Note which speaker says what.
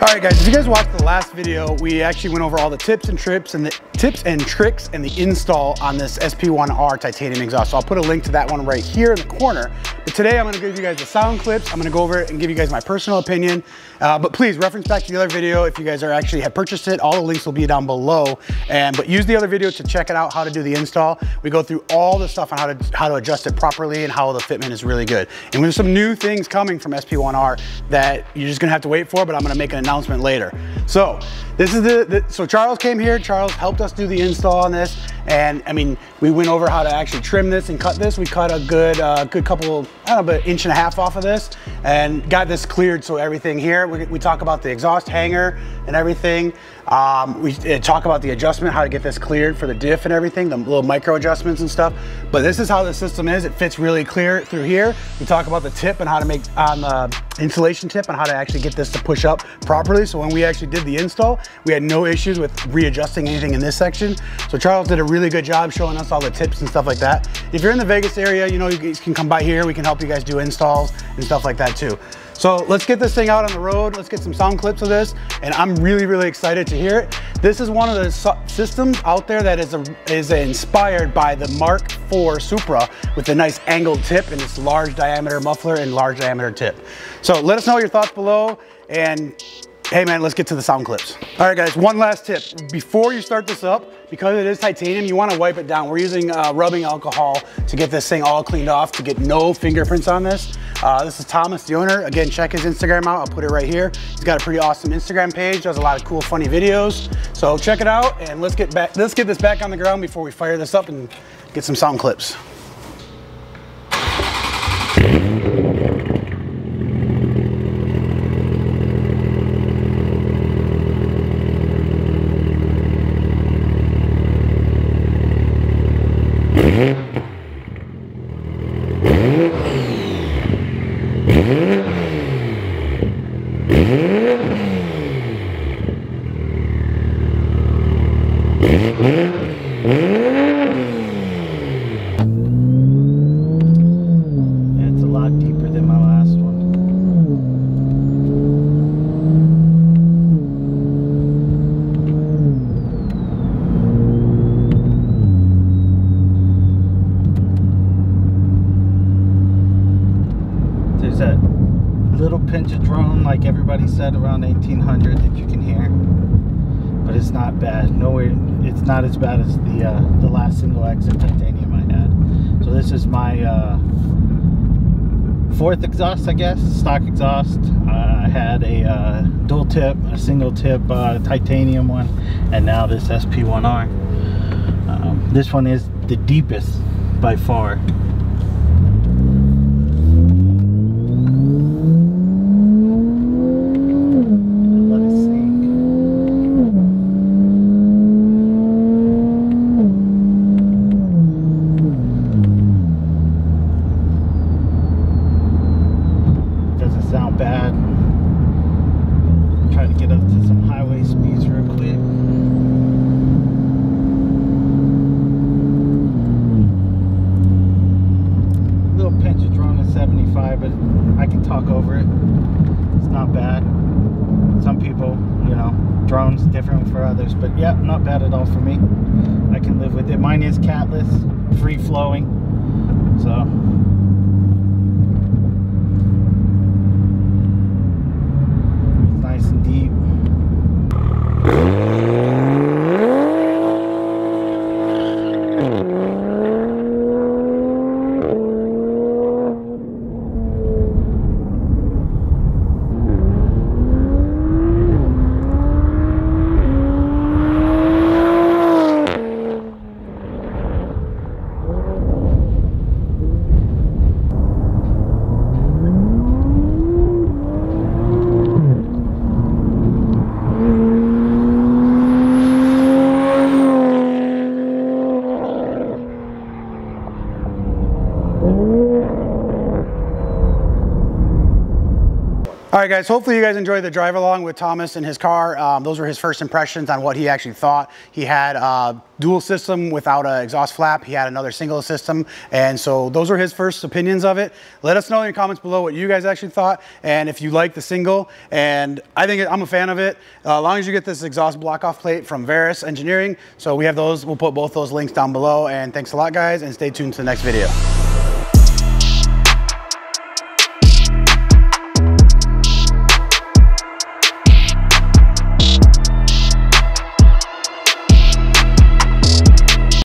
Speaker 1: All right, guys, if you guys watched the last video, we actually went over all the tips and trips and the tips and tricks and the install on this SP1R titanium exhaust. So I'll put a link to that one right here in the corner. But today I'm gonna give you guys the sound clips. I'm gonna go over it and give you guys my personal opinion. Uh, but please reference back to the other video if you guys are actually have purchased it. All the links will be down below. And but use the other video to check it out how to do the install. We go through all the stuff on how to how to adjust it properly and how the fitment is really good. And there's some new things coming from SP1R that you're just gonna have to wait for, but I'm gonna make an announcement later. So this is the, the, so Charles came here, Charles helped us do the install on this. And I mean, we went over how to actually trim this and cut this. We cut a good, uh, good couple, I don't know, about inch and a half off of this and got this cleared. So everything here, we, we talk about the exhaust hanger and everything. Um, we uh, talk about the adjustment, how to get this cleared for the diff and everything, the little micro adjustments and stuff. But this is how the system is. It fits really clear through here. We talk about the tip and how to make on the insulation tip and how to actually get this to push up properly. So when we actually did the install, we had no issues with readjusting anything in this section. So Charles did a really good job showing us all the tips and stuff like that. If you're in the Vegas area, you know, you can come by here. We can help you guys do installs and stuff like that too. So let's get this thing out on the road. Let's get some sound clips of this. And I'm really, really excited to hear it. This is one of the systems out there that is, a, is inspired by the Mark IV Supra with a nice angled tip and its large diameter muffler and large diameter tip. So let us know your thoughts below and Hey man, let's get to the sound clips. All right guys, one last tip. Before you start this up, because it is titanium, you wanna wipe it down. We're using uh, rubbing alcohol to get this thing all cleaned off, to get no fingerprints on this. Uh, this is Thomas, the owner. Again, check his Instagram out. I'll put it right here. He's got a pretty awesome Instagram page, does a lot of cool, funny videos. So check it out and let's get back, let's get this back on the ground before we fire this up and get some sound clips. Mm-hmm. Like everybody said around 1800 that you can hear. But it's not bad. Nowhere it's not as bad as the uh, the last single exit titanium I had. So this is my uh, fourth exhaust I guess stock exhaust. Uh, I had a uh, dual tip a single tip uh, titanium one and now this SP1R um, this one is the deepest by far different for others but yeah not bad at all for me. I can live with it. Mine is catless free flowing. So All right, guys, hopefully you guys enjoyed the drive along with Thomas and his car. Um, those were his first impressions on what he actually thought. He had a dual system without an exhaust flap. He had another single system. And so those were his first opinions of it. Let us know in the comments below what you guys actually thought and if you like the single. And I think I'm a fan of it. Uh, as long as you get this exhaust block off plate from Verus Engineering. So we have those. We'll put both those links down below. And thanks a lot, guys, and stay tuned to the next video.